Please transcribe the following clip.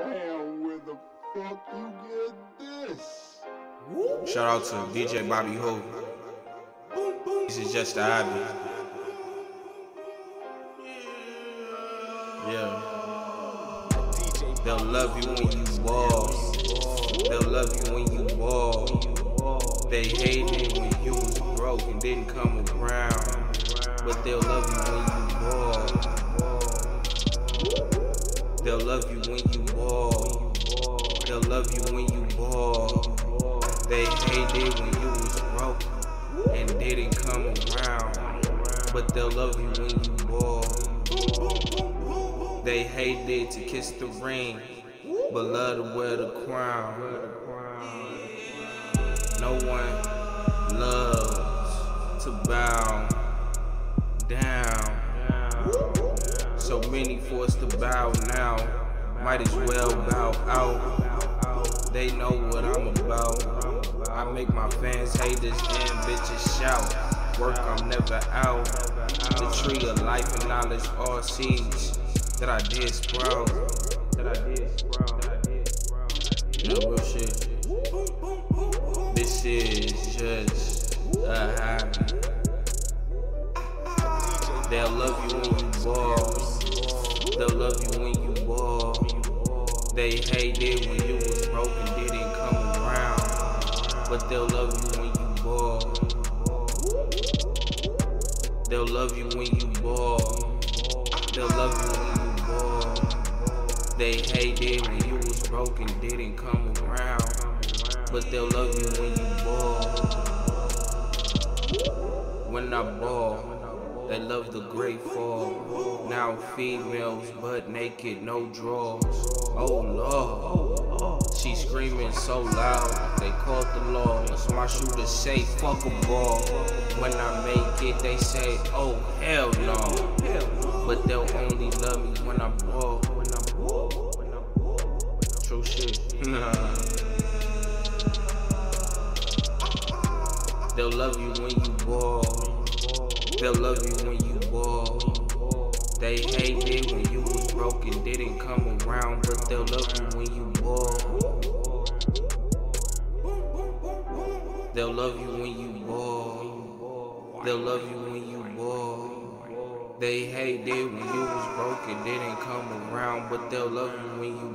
Damn, where the fuck you get this? Shout out to DJ Bobby Who. This is just the hobby. Yeah. They'll love you when you ball. They'll love you when you ball. They hated when you was broke and didn't come around. But they'll love you when you ball. They'll love you when you love you when you ball. They hated when you was broke and didn't come around. But they'll love you when you ball. They hated to kiss the ring, but love to wear the crown. No one loves to bow down. So many forced to bow now. Might as well bow out. They know what I'm about. I make my fans haters and bitches shout. Work, I'm never out. The tree of life and knowledge, all seeds that I did sprout. That I did sprout. No real shit. This is just a hobby. They'll love you when you ball. They'll love you when you ball. They hated when you was broke and didn't come around. But they'll love you when you ball. They'll love you when you ball. They'll love you when you ball. They hated when you was broke and didn't come around. But they'll love you when you ball. When I ball, they love the great fall. Now females butt naked, no drawers. Oh Lord, she screaming so loud. They called the law. So my shooters say fuck a ball. When I make it, they say oh hell no. But they'll only love me when I ball. True shit. Nah. They'll love you when you ball. They'll love you when you ball. They hated when you was broke and didn't come around, but they'll love you when you ball. They'll love you when you ball. They'll love you when you ball. They hated when you was broke and didn't come around, but they'll love you when you